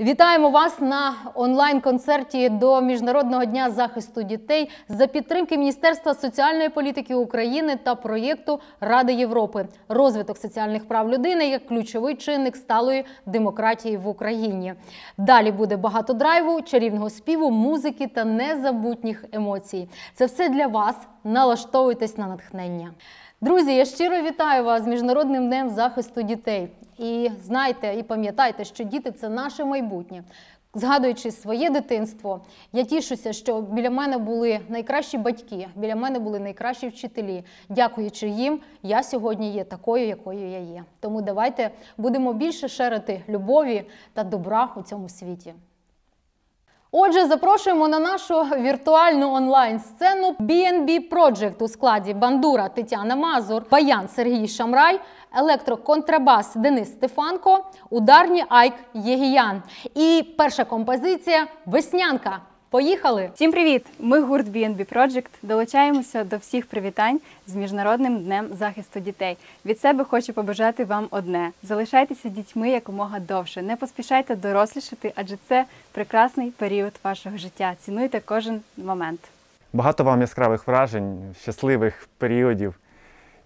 Вітаємо вас на онлайн-концерті до Міжнародного дня захисту дітей за підтримки Міністерства соціальної політики України та проєкту Ради Європи розвиток соціальних прав людини як ключовий чинник сталої демократії в Україні. Далі буде багато драйву, чарівного співу, музики та незабутніх емоцій. Це все для вас. Налаштовуйтесь на натхнення. Друзі, я щиро вітаю вас з Міжнародним днем захисту дітей. І знайте і пам'ятайте, що діти це наше майбутнє. Згадуючи своє дитинство, я тішуся, що біля мене були найкращі батьки, біля мене були найкращі вчителі. Дякуючи їм, я сьогодні є такою, якою я є. Тому давайте будемо більше шерити любові та добра у цьому світі. Отже, запрошуємо на нашу віртуальну онлайн-сцену BNB Project у складі Бандура Тетяна Мазур, Баян Сергій Шамрай, електроконтрабас Денис Стефанко, ударні Айк Єгіян. І перша композиція Веснянка. Поїхали! Всім привіт! Ми гурт BNB Project. Долучаємося до всіх привітань з Міжнародним днем захисту дітей. Від себе хочу побажати вам одне: залишайтеся дітьми якомога довше. Не поспішайте дорослішати, адже це прекрасний період вашого життя. Цінуйте кожен момент. Багато вам яскравих вражень, щасливих періодів.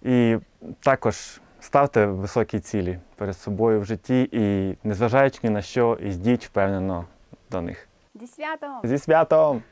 І також ставте високі цілі перед собою в житті і, незважаючи ні на що, йдіть впевнено до них. Зі святом! Зі святом!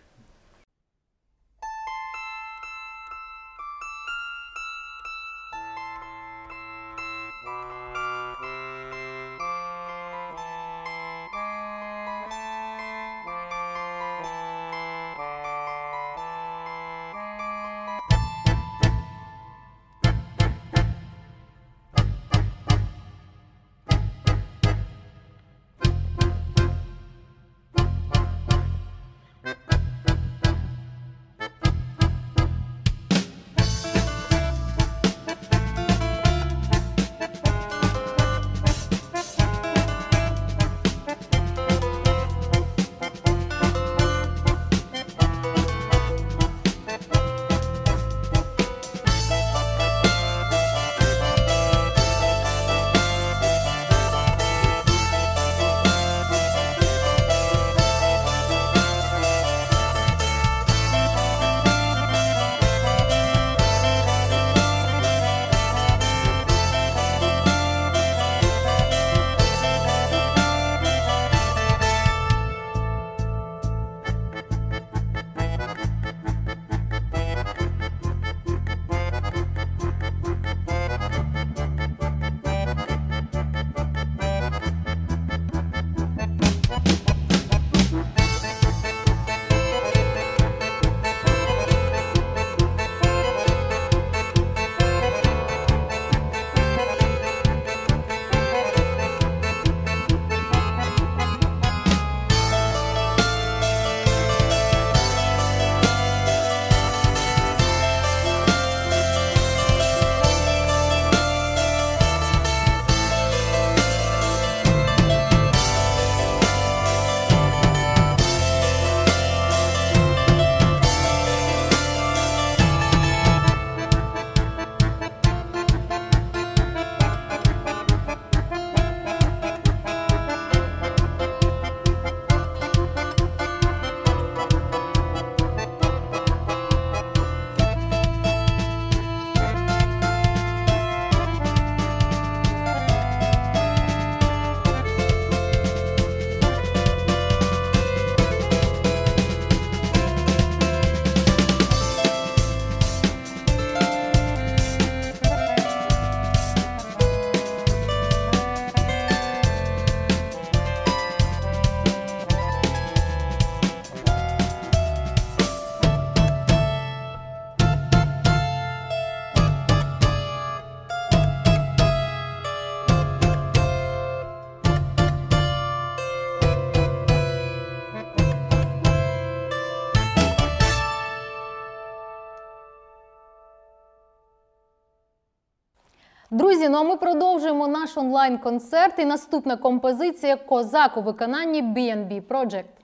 Друзі, ну а ми продовжуємо наш онлайн-концерт. І наступна композиція Козак у виконанні B&B Project.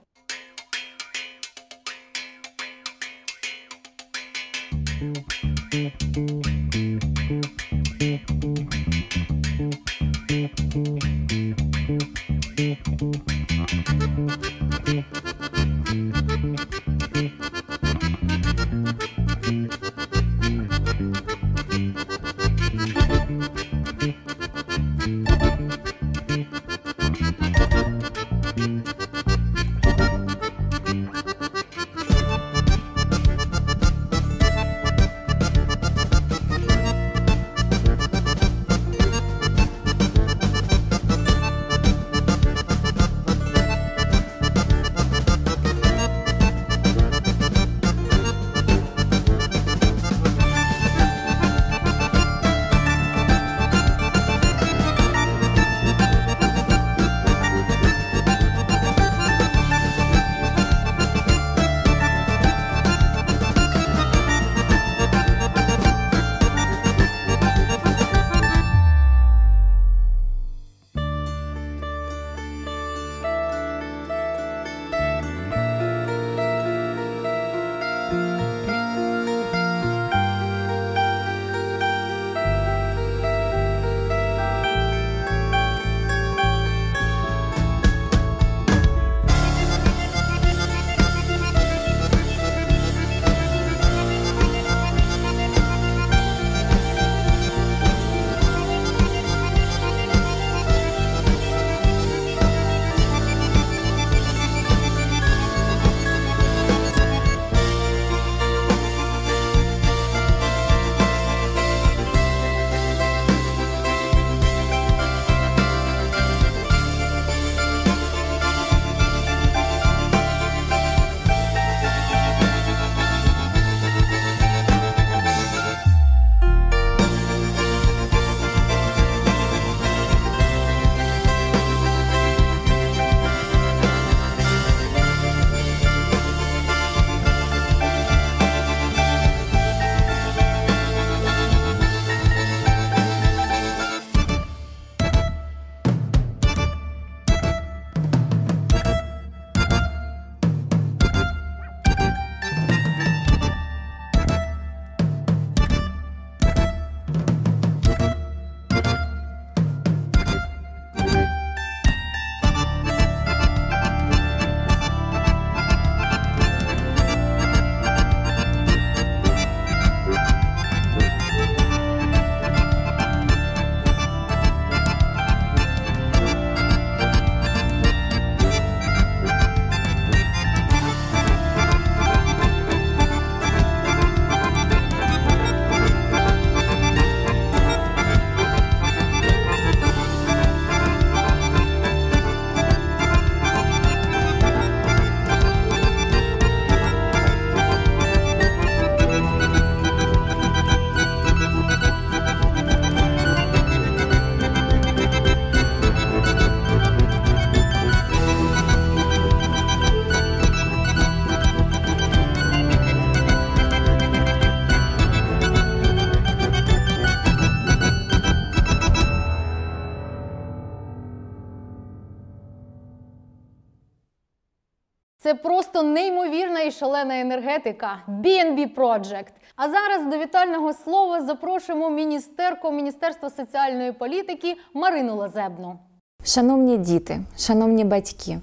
Шалена енергетика. BNB Project. А зараз до вітального слова запрошуємо міністерку Міністерства соціальної політики Марину Лазебну. Шановні діти, шановні батьки,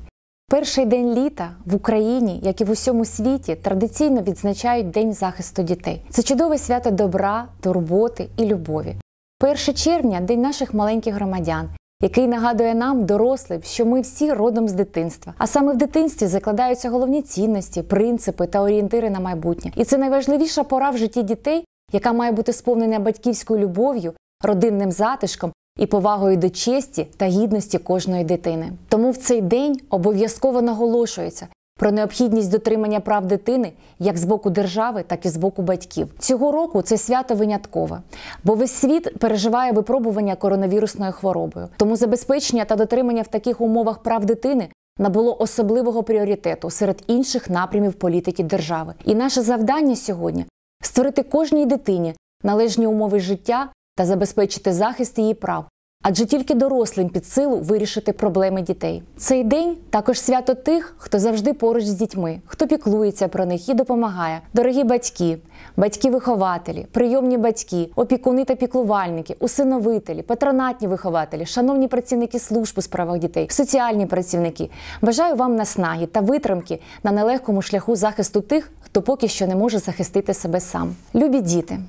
перший день літа в Україні, як і в усьому світі, традиційно відзначають День захисту дітей. Це чудове свято добра, турботи і любові. 1 червня день наших маленьких громадян, який нагадує нам, дорослим, що ми всі родом з дитинства. А саме в дитинстві закладаються головні цінності, принципи та орієнтири на майбутнє. І це найважливіша пора в житті дітей, яка має бути сповнена батьківською любов'ю, родинним затишком і повагою до честі та гідності кожної дитини. Тому в цей день обов'язково наголошується про необхідність дотримання прав дитини як з боку держави, так і з боку батьків. Цього року це свято виняткове, бо весь світ переживає випробування коронавірусною хворобою. Тому забезпечення та дотримання в таких умовах прав дитини набуло особливого пріоритету серед інших напрямів політики держави. І наше завдання сьогодні створити кожній дитині належні умови життя та забезпечити захист її прав. Адже тільки дорослим під силу вирішити проблеми дітей. Цей день також свято тих, хто завжди поруч з дітьми, хто піклується про них і допомагає. Дорогі батьки, батьки-вихователі, прийомні батьки, опікуни та піклувальники, усиновителі, патронатні вихователі, шановні працівники служб у справах дітей, соціальні працівники. Бажаю вам наснаги та витримки на нелегкому шляху захисту тих, хто поки що не може захистити себе сам. Любі діти.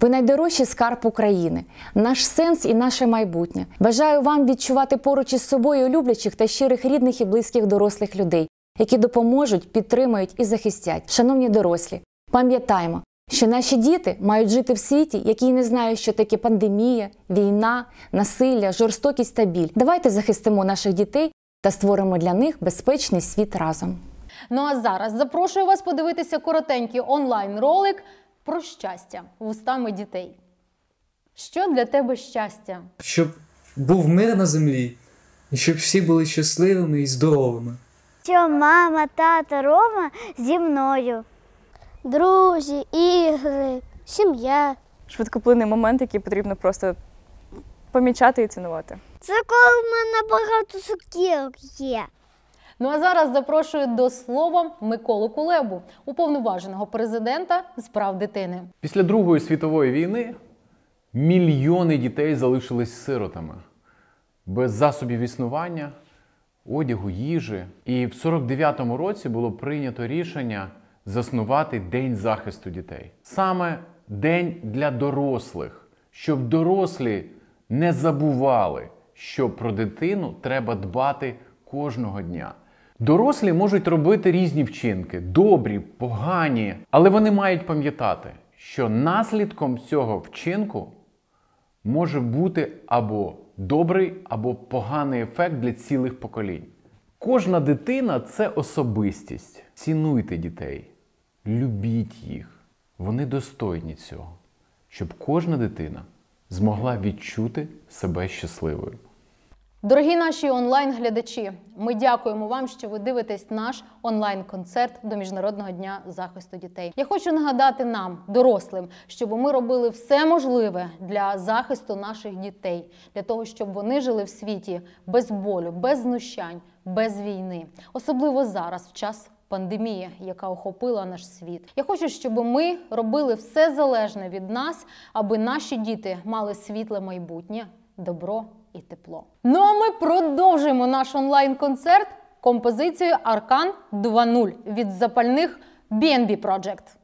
Ви найдорожчий скарб України, наш сенс і наше майбутнє. Бажаю вам відчувати поруч із собою люблячих та щирих рідних і близьких дорослих людей, які допоможуть, підтримують і захистять. Шановні дорослі, пам'ятаємо, що наші діти мають жити в світі, який не знає, що таке пандемія, війна, насилля, жорстокість та біль. Давайте захистимо наших дітей та створимо для них безпечний світ разом. Ну а зараз запрошую вас подивитися коротенький онлайн-ролик про щастя вустами дітей. Що для тебе щастя? щоб був мир на землі, і щоб всі були щасливими і здоровими. що мама, тато, Рома зі мною. Друзі, ігри, сім'я. Швидкоплинний момент, який потрібно просто помічати і цінувати. Це коли в мене багато цукерок є. Ну а зараз запрошую до слова Миколу Кулебу, уповноваженого президента з прав дитини. Після Другої світової війни мільйони дітей залишились сиротами без засобів існування, одягу, їжі. І в 49-му році було прийнято рішення заснувати День захисту дітей. Саме день для дорослих, щоб дорослі не забували, що про дитину треба дбати кожного дня. Дорослі можуть робити різні вчинки, добрі, погані, але вони мають пам'ятати, що наслідком цього вчинку може бути або добрий, або поганий ефект для цілих поколінь. Кожна дитина це особистість. Цінуйте дітей, любіть їх. Вони достойні цього, щоб кожна дитина змогла відчути себе щасливою. Дорогі наші онлайн-глядачі, ми дякуємо вам, що ви дивитесь наш онлайн-концерт до Міжнародного дня захисту дітей. Я хочу нагадати нам, дорослим, щоб ми робили все можливе для захисту наших дітей, для того, щоб вони жили в світі без болю, без знущань, без війни, особливо зараз, в час. Пандемії, яка охопила наш світ. Я хочу, щоб ми робили все залежне від нас, аби наші діти мали світле майбутнє, добро і тепло. Ну а ми продовжуємо наш онлайн-концерт композицією Аркан 2.0 від запальних BNB Project.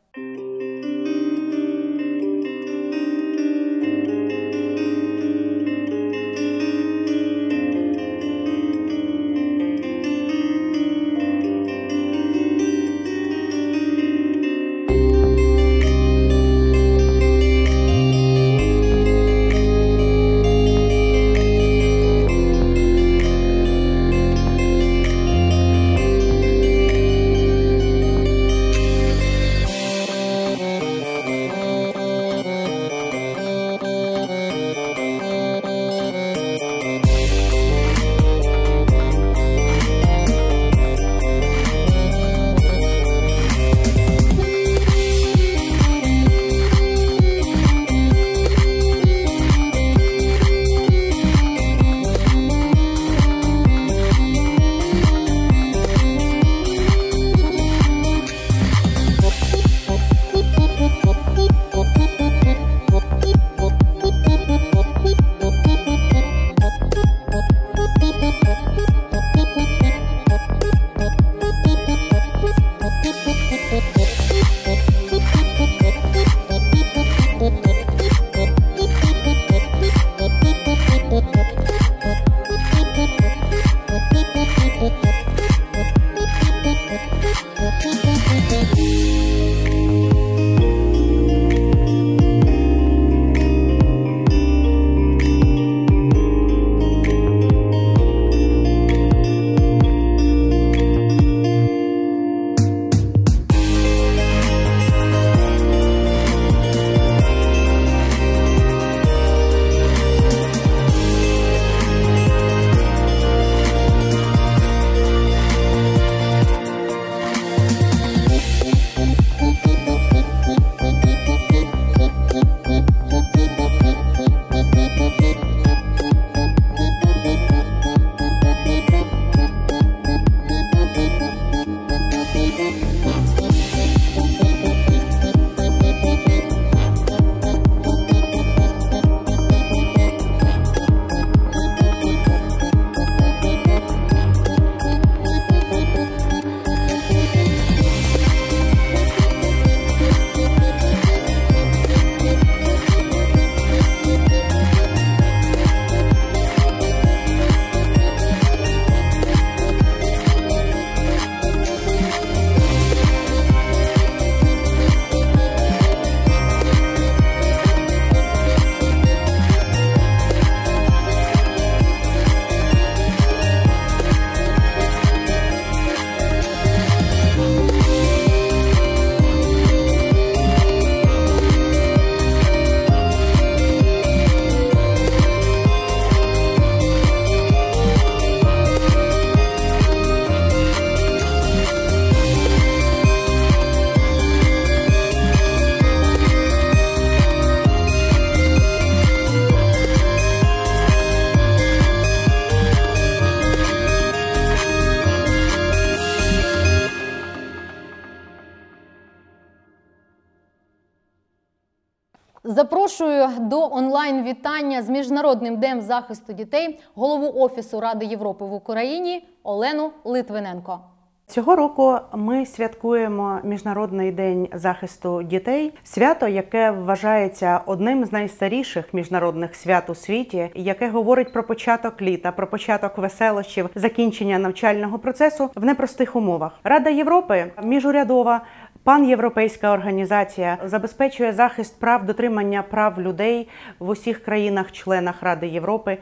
Запрошую до онлайн вітання з міжнародним днем захисту дітей голову офісу Ради Європи в Україні Олену Литвиненко. Цього року ми святкуємо Міжнародний день захисту дітей, свято, яке вважається одним з найстаріших міжнародних свят у світі, яке говорить про початок літа, про початок веселощів, закінчення навчального процесу в непростих умовах. Рада Європи міжурядова. Панєвропейська організація забезпечує захист прав дотримання прав людей в усіх країнах-членах Ради Європи.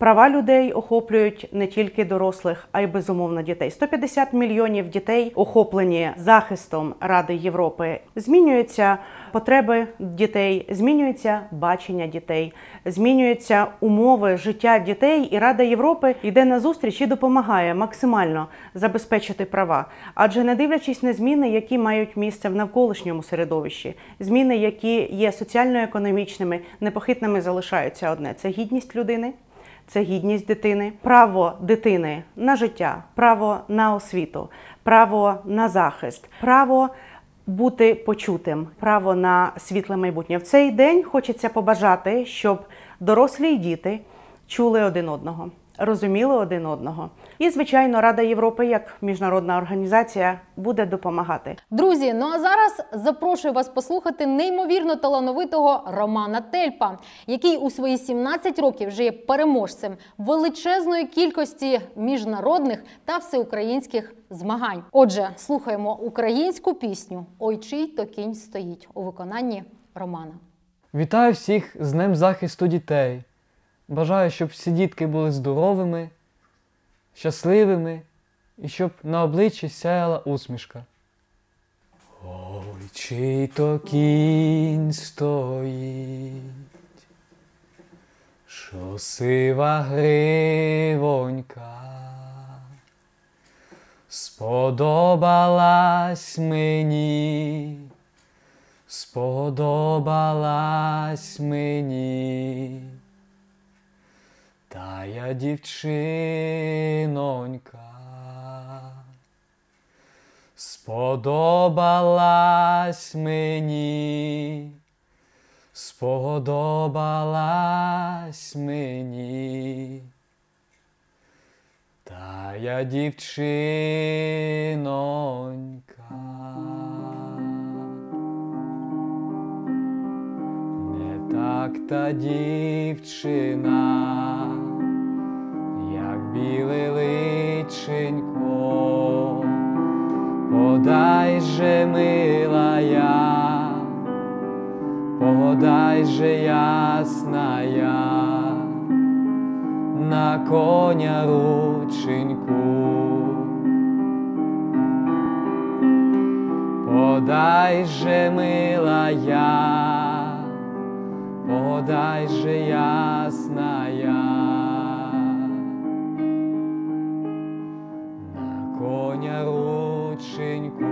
Права людей охоплюють не тільки дорослих, а й безумовно дітей. 150 мільйонів дітей охоплені захистом Ради Європи. Змінюються потреби дітей, змінюється бачення дітей, змінюються умови життя дітей, і Рада Європи йде на зустріч і допомагає максимально забезпечити права. Адже не дивлячись на зміни, які мають місце в навколишньому середовищі, зміни, які є соціально-економічними, непохитними залишаються одне це гідність людини це гідність дитини, право дитини на життя, право на освіту, право на захист, право бути почутим, право на світле майбутнє. В цей день хочеться побажати, щоб дорослі й діти чули один одного. Розуміли один одного, і звичайно, Рада Європи, як міжнародна організація, буде допомагати. Друзі, ну а зараз запрошую вас послухати неймовірно талановитого Романа Тельпа, який у свої 17 років вже є переможцем величезної кількості міжнародних та всеукраїнських змагань. Отже, слухаємо українську пісню Ой чий то кінь стоїть у виконанні Романа. Вітаю всіх з Днем захисту дітей. Бажаю, щоб всі дітки були здоровими, щасливими і щоб на обличчі сяяла усмішка. Ой, чий то кінь стоїть, що сива гривонька сподобалась мені, сподобалась мені. Та я дівчинонька, сподобалась мені, сподобалась мені. Та я дівчинонька. Так та дівчина, як біле личенько, подай же мила я, подай же я, на коня рученьку. Подай же мила я, подай же ясна я, на коня рученьку.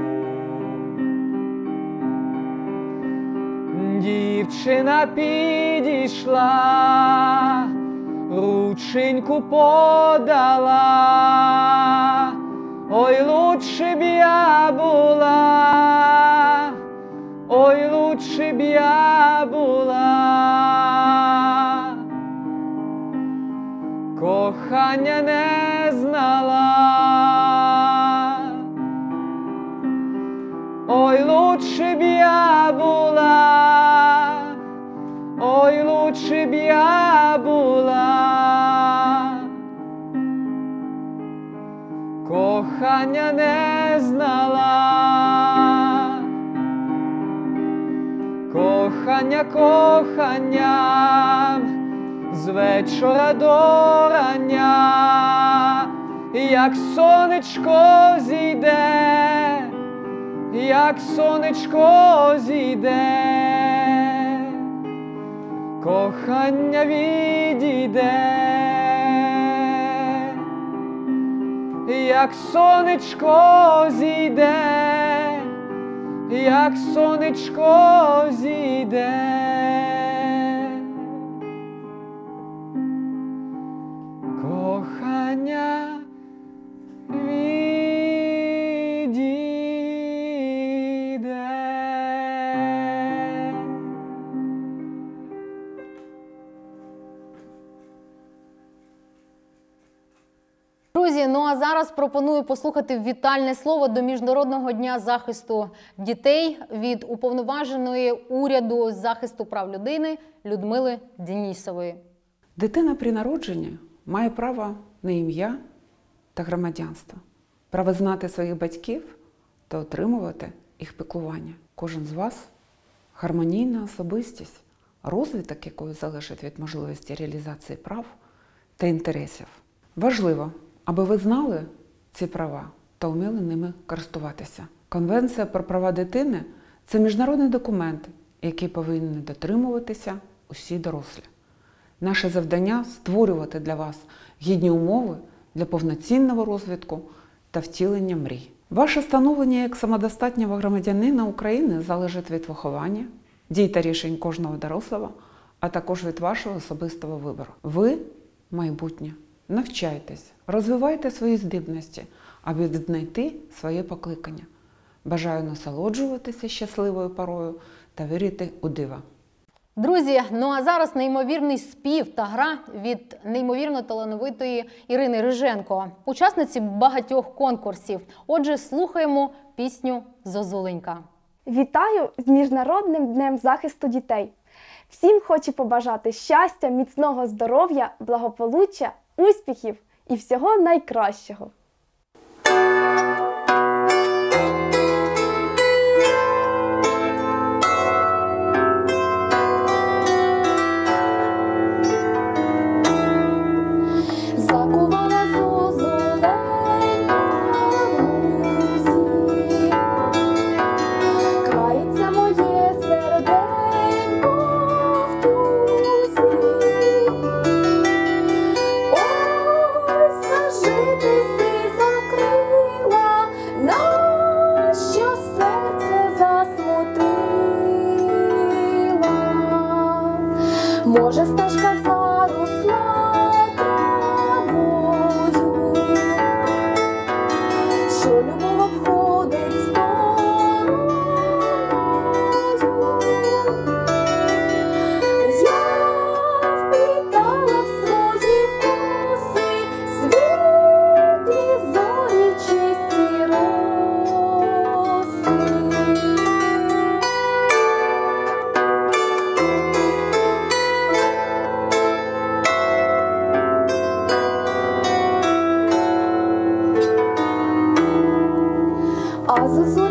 Дівчина підійшла, рученьку подала, ой, лучше б я була, ой, лучше б я була. Кохання не знала. Ой, лучше б я була, ой, лучше б я була, кохання не знала, кохання коханням з вечора до рання, як сонечко зійде як сонечко зійде, кохання відійде, як сонечко зійде, як сонечко зійде. Зараз пропоную послухати вітальне слово до Міжнародного дня захисту дітей від уповноваженої уряду з захисту прав людини Людмили Денісової. Дитина при народженні має право на ім'я та громадянство, право знати своїх батьків та отримувати їх піклування. Кожен з вас гармонійна особистість, розвиток якої залежить від можливості реалізації прав та інтересів. Важливо, аби ви знали ці права та вміли ними користуватися. Конвенція про права дитини це міжнародний документ, який повинні дотримуватися усі дорослі. Наше завдання створювати для вас гідні умови для повноцінного розвитку та втілення мрій. Ваше становлення як самодостатнього громадянина України залежить від виховання, дій та рішень кожного дорослого, а також від вашого особистого вибору. Ви майбутнє. Навчайтесь, розвивайте свої здібності, аби віднайти своє покликання. Бажаю насолоджуватися щасливою порою та вірити у дива. Друзі, ну а зараз неймовірний спів та гра від неймовірно талановитої Ірини Риженко, учасниці багатьох конкурсів. Отже, слухаємо пісню Зозуленька. Вітаю з Міжнародним днем захисту дітей. Всім хочу побажати щастя, міцного здоров'я, благополуччя, успіхів і всього найкращого. А зозуля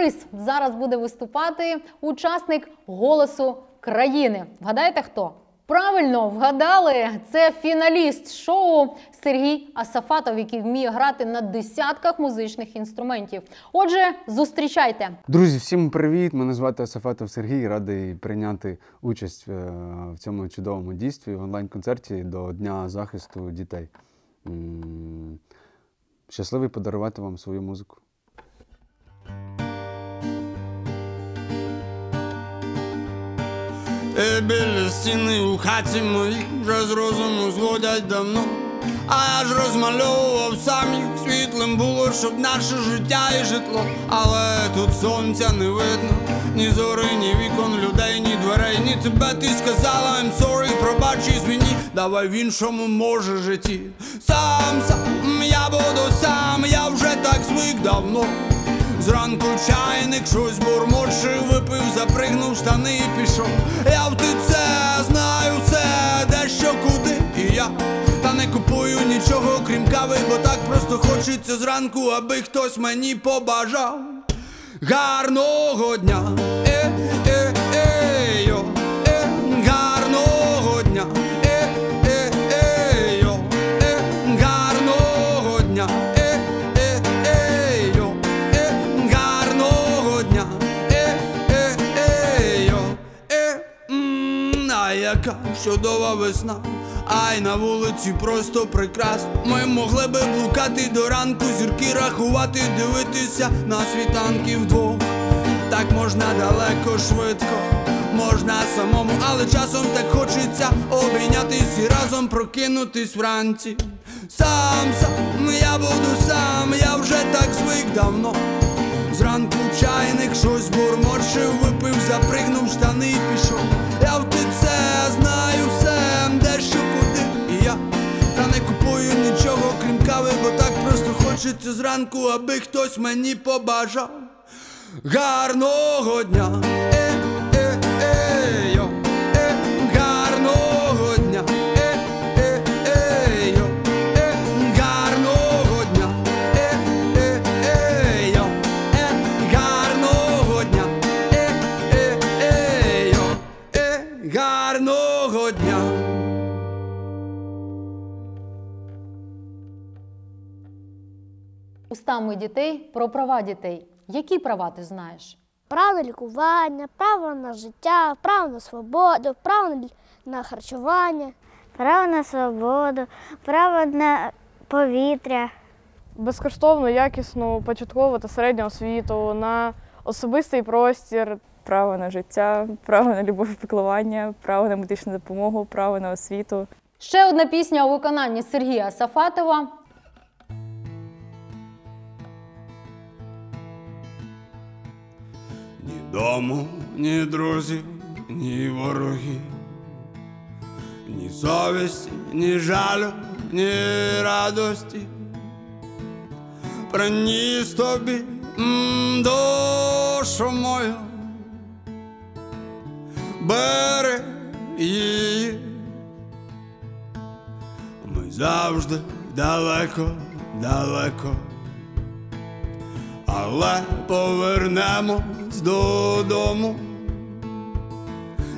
сюрприз. Зараз буде виступати учасник голосу країни. Вгадаєте хто? Правильно вгадали, це фіналіст шоу Сергій Асафатов, який вміє грати на десятках музичних інструментів. Отже, зустрічайте. Друзі, всім привіт! Мене звати Асафатов Сергій. Радий прийняти участь е, в цьому чудовому дійстві в онлайн-концерті до Дня захисту дітей. Щасливий подарувати вам свою музику. Е, біля стіни у хаті моїй вже з розуму зводять давно. А я ж розмальовував сам їх світлим було, щоб наше життя і житло. Але тут сонця не видно, ні зори, ні вікон, людей, ні дверей, ні тебе ти сказала I'm sorry, пробач і звіні, давай в іншому може житті. Сам сам я буду сам, я вже так звик давно. Зранку чайник щось бурмочив, випив, запригнув штани і пішов. Я в це знаю все, де що куди і я. Та не купую нічого, крім кави, бо так просто хочеться зранку, аби хтось мені побажав. Гарного дня, е, е, чудова весна, а й на вулиці просто прекрасно. Ми могли би блукати до ранку, зірки рахувати, дивитися на світанки вдвох. Так можна далеко, швидко, можна самому, але часом так хочеться обійнятись і разом прокинутись вранці. Сам, сам, я буду сам, я вже так звик давно. Зранку чайник щось бурморшив, випив, запригнув штани і пішов. Я в це знаю все, де що куди. І я та не купую нічого, крім кави, бо так просто хочеться зранку, аби хтось мені побажав. Гарного дня, Устами дітей про права дітей. Які права ти знаєш? Право лікування, право на життя, право на свободу, право на, на харчування. Право на свободу, право на повітря. Безкоштовну, якісну початкову та середню освіту, на особистий простір, право на життя, право на любов і піклування, право на медичну допомогу, право на освіту. Ще одна пісня у виконанні Сергія Сафатова. Дому, ні друзів, ні ворогів, ні совісті, ні жалю, ні радості. Приніс тобі душу мою, бери її. Ми завжди далеко, далеко але повернемось додому.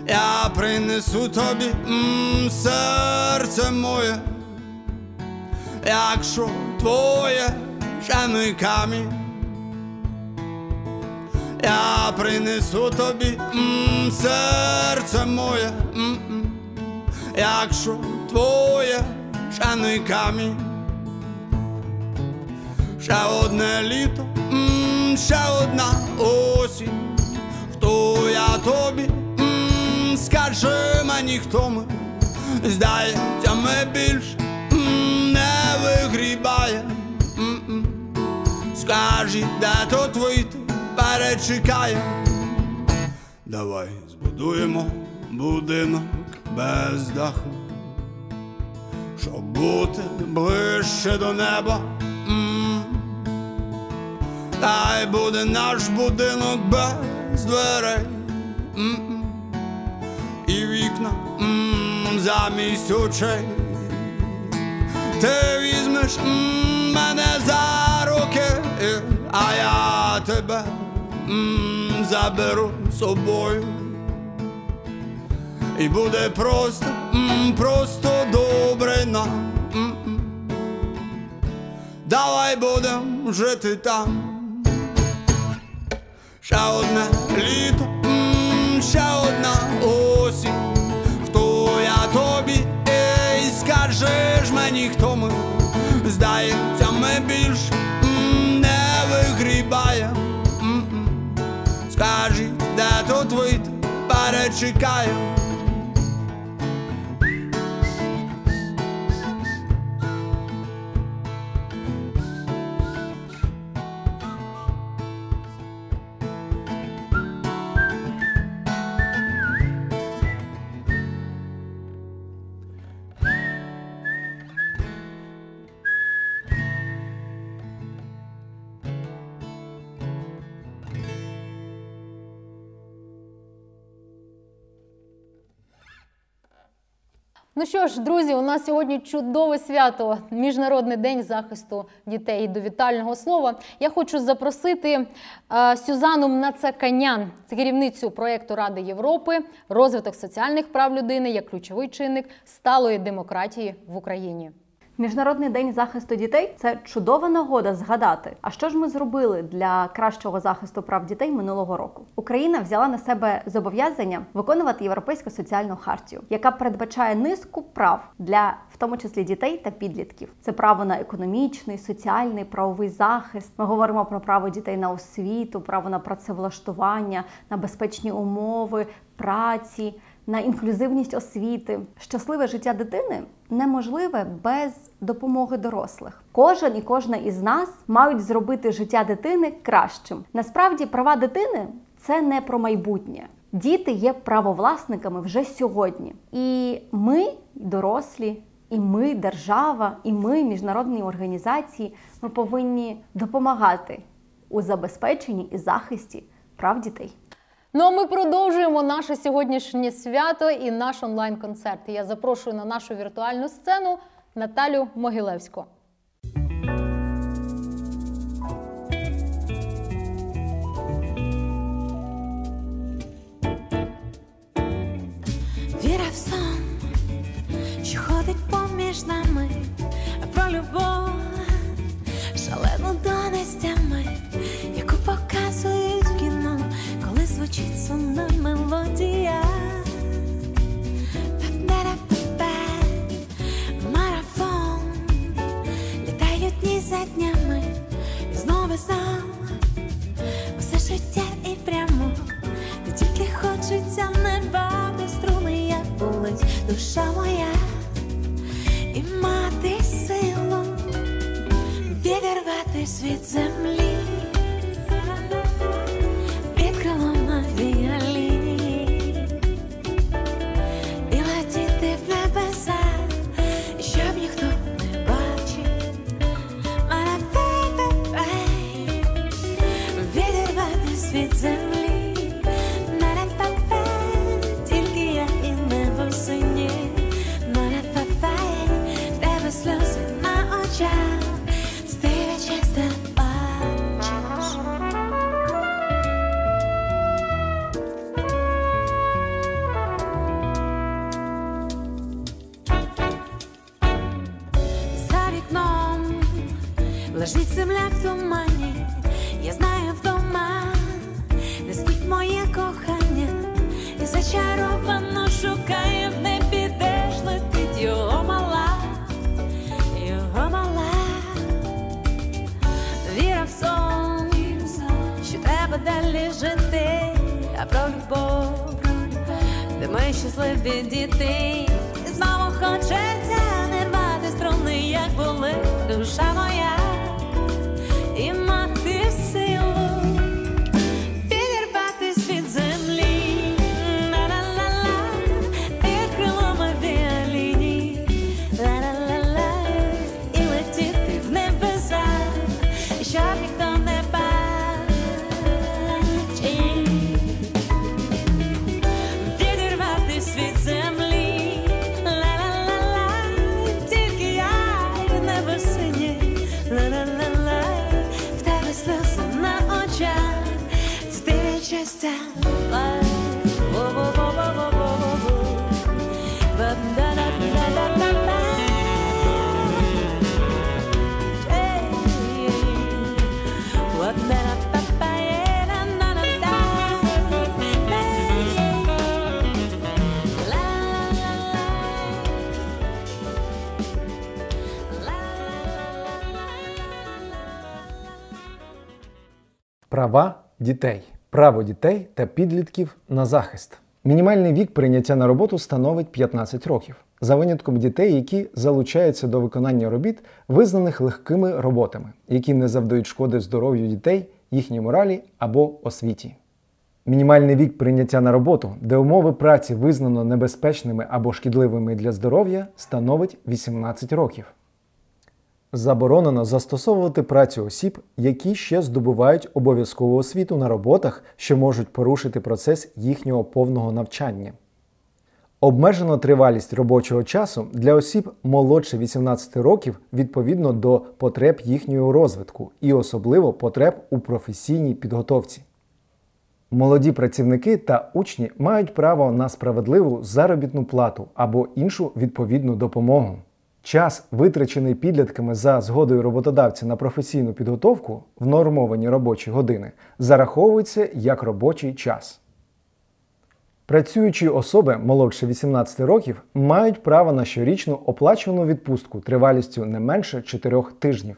Я принесу тобі серце моє, якщо твоє ще не камінь. Я принесу тобі серце моє, м, якщо твоє ще не камінь. Ще одне літо, ще одна осінь. Хто я тобі? Скажи мені, хто ми? Здається, ми більш м, не вигрібає. М. Де то твій перечекає. Давай збудуємо будинок без даху, щоб бути ближче до неба. Хай буде наш будинок без дверей і вікна м, замість очей. Ти візьмеш мене за руки, а я тебе заберу з собою. І буде просто, просто добре нам. Давай будем жити там. Ще одне літо, ще одна осінь. Хто я тобі? Ей, скажи ж мені, хто ми? Здається, ми більш не вигрібає. Скажи, де тут вид перечекає. Ну що ж, друзі, у нас сьогодні чудове свято Міжнародний день захисту дітей. До вітального слова я хочу запросити е, Сюзану Мнацаканян, керівницю проєкту Ради Європи, розвиток соціальних прав людини як ключовий чинник сталої демократії в Україні. Міжнародний день захисту дітей це чудова нагода згадати, а що ж ми зробили для кращого захисту прав дітей минулого року. Україна взяла на себе зобов'язання виконувати європейську соціальну хартію, яка передбачає низку прав для в тому числі дітей та підлітків. Це право на економічний, соціальний, правовий захист. Ми говоримо про право дітей на освіту, право на працевлаштування, на безпечні умови праці. На інклюзивність освіти, щасливе життя дитини неможливе без допомоги дорослих. Кожен і кожна із нас мають зробити життя дитини кращим. Насправді, права дитини це не про майбутнє. Діти є правовласниками вже сьогодні. І ми, дорослі, і ми, держава, і ми, міжнародні організації, ми повинні допомагати у забезпеченні і захисті прав дітей. Ну а ми продовжуємо наше сьогоднішнє свято і наш онлайн-концерт. Я запрошую на нашу віртуальну сцену Наталю Могилевську. Віра в сон, що ходить поміж нами, про любов, сумна мелодія. Па-па-ра-па-па, Марафон, літають дні за днями, і знову знов усе життя і прямо, не тільки хочеться неба, де струни, як болить душа моя, і мати силу відірватись від землі, лежить земля в тумані, я знаю вдома, не спить моє кохання, і зачаровано шукає в небі, де ж летить його мала, його мала, віра в сон, що треба далі жити, а про любов, де ми щасливі діти, знову хочеться не рвати струни, як були душа моя, Права дітей. Право дітей та підлітків на захист. Мінімальний вік прийняття на роботу становить 15 років, за винятком дітей, які залучаються до виконання робіт, визнаних легкими роботами, які не завдають шкоди здоров'ю дітей, їхній моралі або освіті. Мінімальний вік прийняття на роботу, де умови праці визнано небезпечними або шкідливими для здоров'я, становить 18 років. Заборонено застосовувати працю осіб, які ще здобувають обов'язкову освіту на роботах, що можуть порушити процес їхнього повного навчання. Обмежено тривалість робочого часу для осіб молодше 18 років відповідно до потреб їхнього розвитку і особливо потреб у професійній підготовці. Молоді працівники та учні мають право на справедливу заробітну плату або іншу відповідну допомогу. Час, витрачений підлітками за згодою роботодавця на професійну підготовку в нормовані робочі години, зараховується як робочий час. Працюючі особи молодше 18 років мають право на щорічну оплачувану відпустку тривалістю не менше 4 тижнів.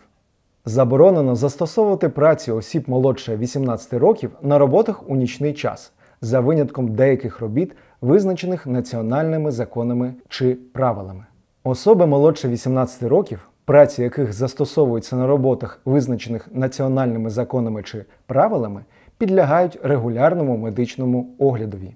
Заборонено застосовувати праці осіб молодше 18 років на роботах у нічний час за винятком деяких робіт, визначених національними законами чи правилами. Особи молодше 18 років, праці яких застосовуються на роботах, визначених національними законами чи правилами, підлягають регулярному медичному оглядові.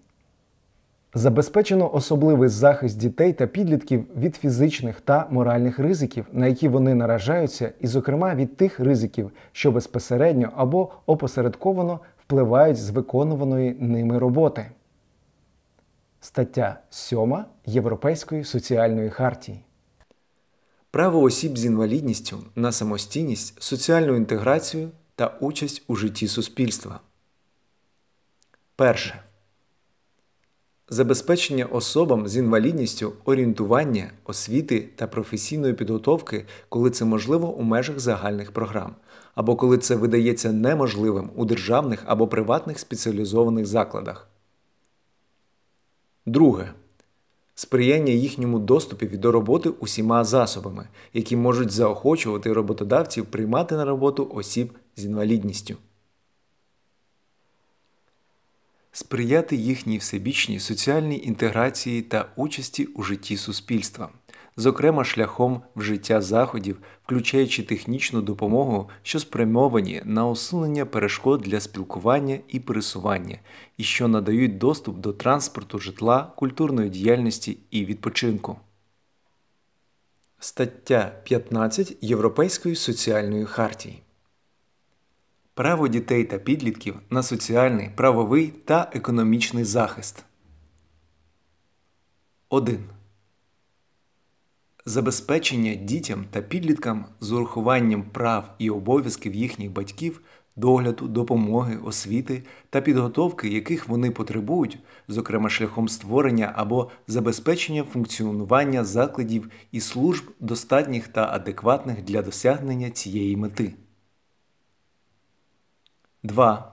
Забезпечено особливий захист дітей та підлітків від фізичних та моральних ризиків, на які вони наражаються, і, зокрема, від тих ризиків, що безпосередньо або опосередковано впливають з виконуваної ними роботи. Стаття 7 Європейської соціальної хартії. Право осіб з інвалідністю на самостійність, соціальну інтеграцію та участь у житті суспільства. Перше. Забезпечення особам з інвалідністю орієнтування, освіти та професійної підготовки, коли це можливо у межах загальних програм, або коли це видається неможливим у державних або приватних спеціалізованих закладах. Друге. Сприяння їхньому доступі до роботи усіма засобами, які можуть заохочувати роботодавців приймати на роботу осіб з інвалідністю. Сприяти їхній всебічній соціальній інтеграції та участі у житті суспільства, зокрема шляхом вжиття заходів, включаючи технічну допомогу, що спрямовані на усунення перешкод для спілкування і пересування, і що надають доступ до транспорту, житла, культурної діяльності і відпочинку. Стаття 15 Європейської соціальної хартії. Право дітей та підлітків на соціальний, правовий та економічний захист. 1. Забезпечення дітям та підліткам з урахуванням прав і обов'язків їхніх батьків, догляду, допомоги, освіти та підготовки, яких вони потребують, зокрема шляхом створення або забезпечення функціонування закладів і служб достатніх та адекватних для досягнення цієї мети. 2.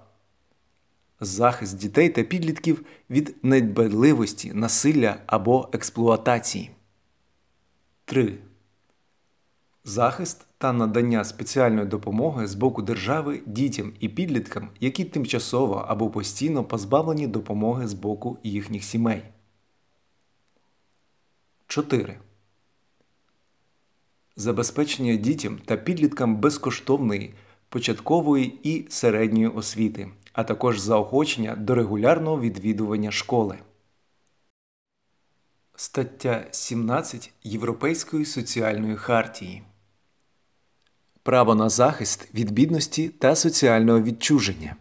Захист дітей та підлітків від недбайливості, насилля або експлуатації. 3. Захист та надання спеціальної допомоги з боку держави дітям і підліткам, які тимчасово або постійно позбавлені допомоги з боку їхніх сімей. 4. Забезпечення дітям та підліткам безкоштовної початкової і середньої освіти, а також заохочення до регулярного відвідування школи. Стаття 17 Європейської соціальної хартії Право на захист від бідності та соціального відчуження.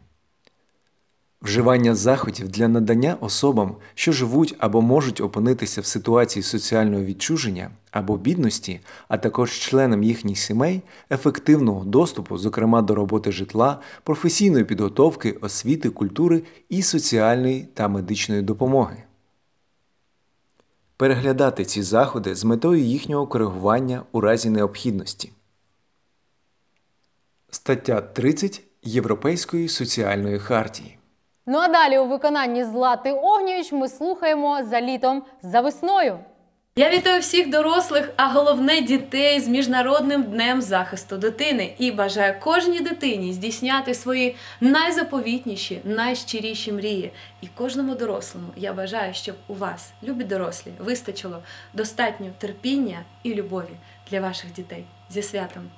Вживання заходів для надання особам, що живуть або можуть опинитися в ситуації соціального відчуження або бідності, а також членам їхніх сімей, ефективного доступу, зокрема до роботи житла, професійної підготовки, освіти, культури і соціальної та медичної допомоги. Переглядати ці заходи з метою їхнього коригування у разі необхідності. Стаття 30 Європейської соціальної хартії. Ну а далі у виконанні Злати Огнєвіч ми слухаємо за літом за весною. Я вітаю всіх дорослих, а головне дітей з міжнародним днем захисту дитини і бажаю кожній дитині здійсняти свої найзаповітніші, найщиріші мрії. І кожному дорослому я бажаю, щоб у вас, любі дорослі, вистачило достатньо терпіння і любові для ваших дітей зі святом.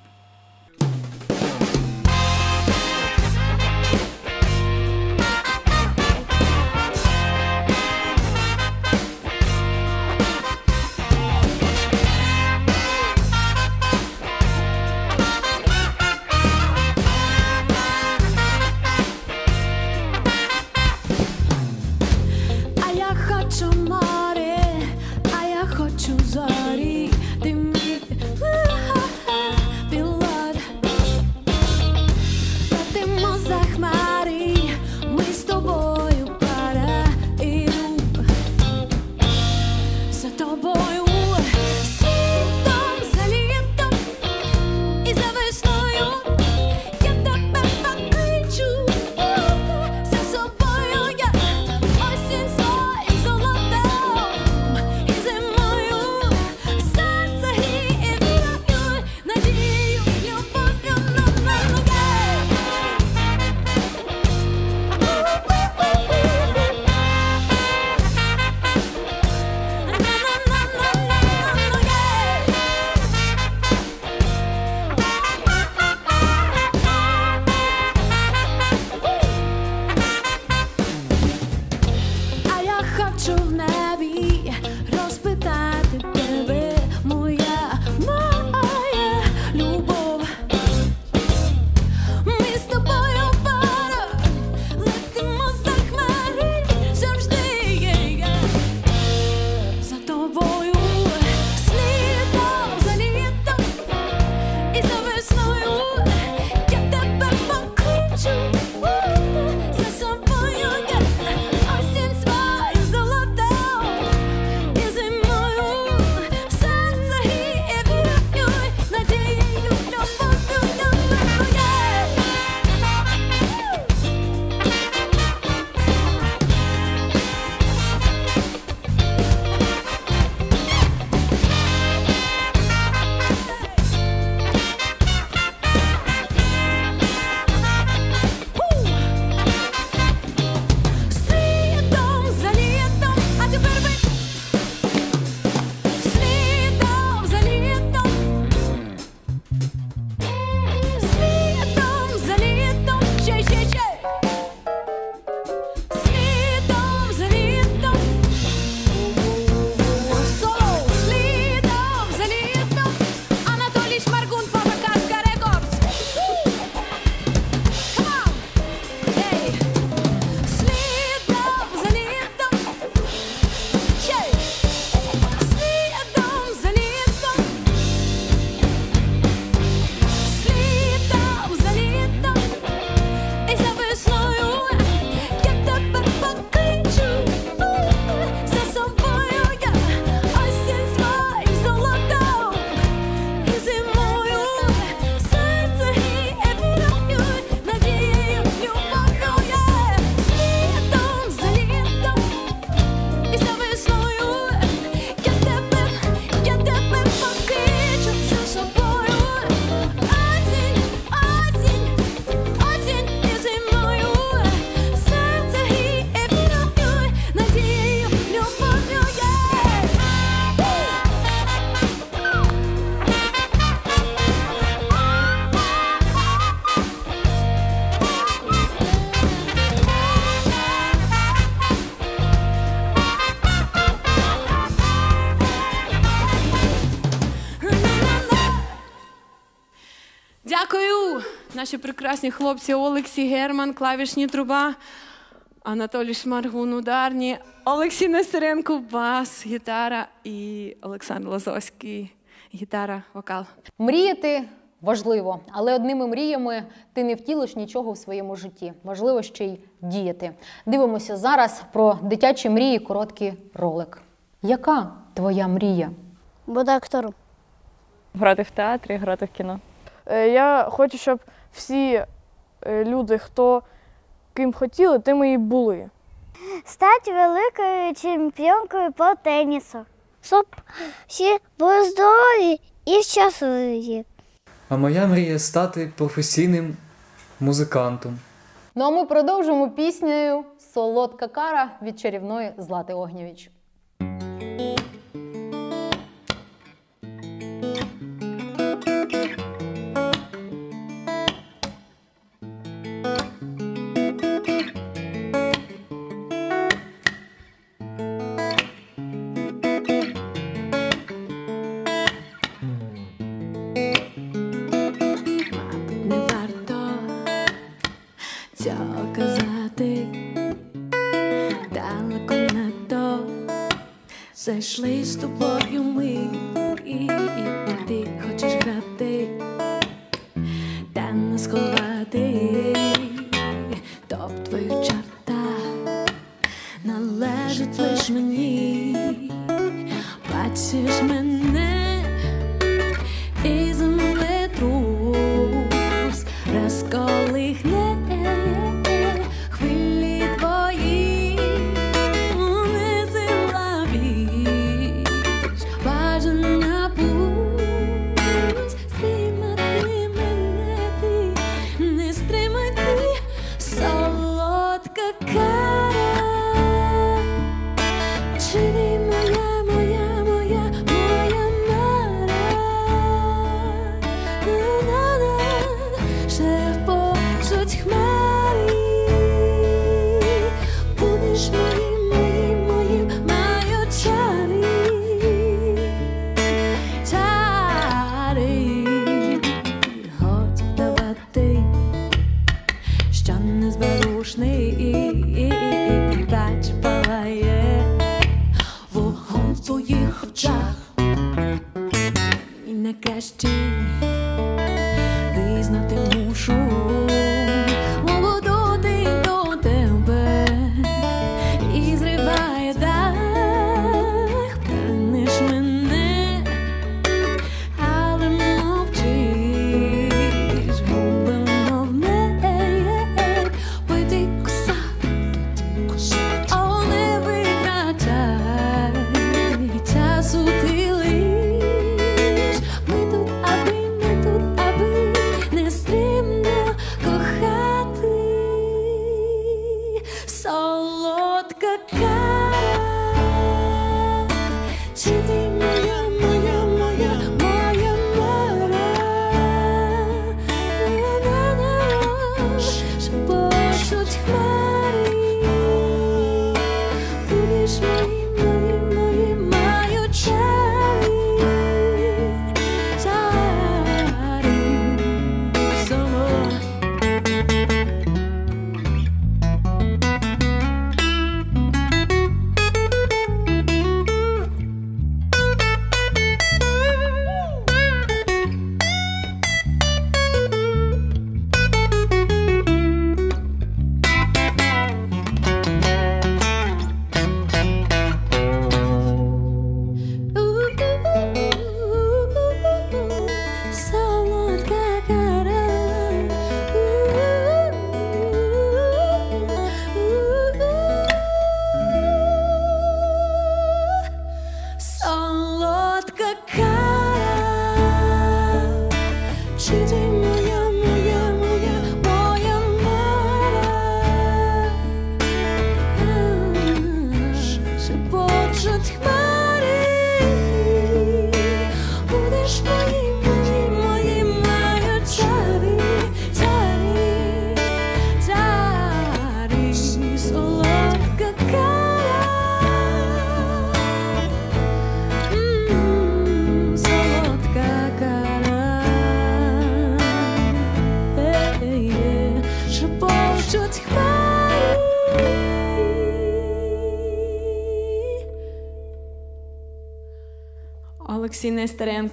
Наші прекрасні хлопці Олексій Герман, клавішні труба, Анатолій Шмаргун, ударні, Олексій Нестеренко, бас, гітара і Олександр Лазовський, гітара, вокал. Мріяти важливо, але одними мріями ти не втілиш нічого в своєму житті. Важливо ще й діяти. Дивимося зараз про дитячі мрії. Короткий ролик. Яка твоя мрія? Бути актором. Грати в театрі, грати в кіно. Е, Я хочу, щоб всі е, люди, хто ким хотіли, тими і були. Стати великою чемпіонкою по тенісу. Щоб всі були здорові і щасливі. А моя мрія стати професійним музикантом. Ну а ми продовжуємо піснею Солодка кара від чарівної Злати Огнєвіч. Зайшли з тобою ми,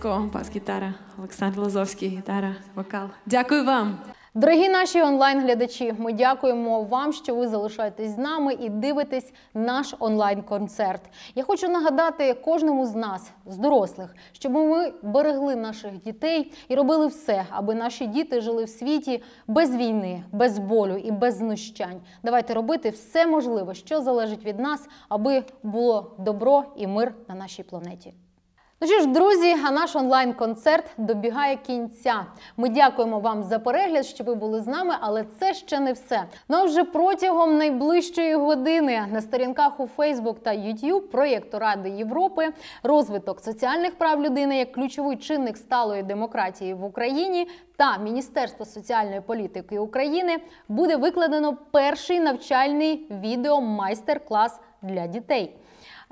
Нестеренко, бас-гітара, Олександр Лазовський, гітара, вокал. Дякую вам. Дорогі наші онлайн-глядачі, ми дякуємо вам, що ви залишаєтесь з нами і дивитесь наш онлайн-концерт. Я хочу нагадати кожному з нас, з дорослих, щоб ми берегли наших дітей і робили все, аби наші діти жили в світі без війни, без болю і без знущань. Давайте робити все можливе, що залежить від нас, аби було добро і мир на нашій планеті. Ну що ж, друзі, а наш онлайн-концерт добігає кінця. Ми дякуємо вам за перегляд, що ви були з нами, але це ще не все. Ну вже протягом найближчої години на сторінках у Facebook та YouTube проєкту Ради Європи розвиток соціальних прав людини як ключовий чинник сталої демократії в Україні та Міністерства соціальної політики України буде викладено перший навчальний відео-майстер-клас для дітей.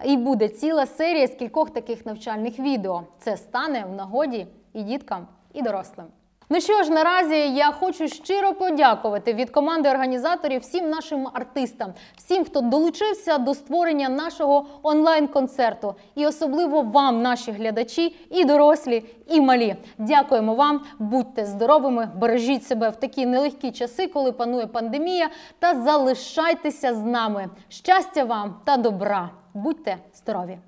І буде ціла серія з кількох таких навчальних відео. Це стане в нагоді і діткам, і дорослим. Ну що ж, наразі я хочу щиро подякувати від команди організаторів всім нашим артистам, всім, хто долучився до створення нашого онлайн-концерту, і особливо вам, наші глядачі, і дорослі, і малі. Дякуємо вам, будьте здоровими, бережіть себе в такі нелегкі часи, коли панує пандемія, та залишайтеся з нами. Щастя вам та добра! Будьте здорові!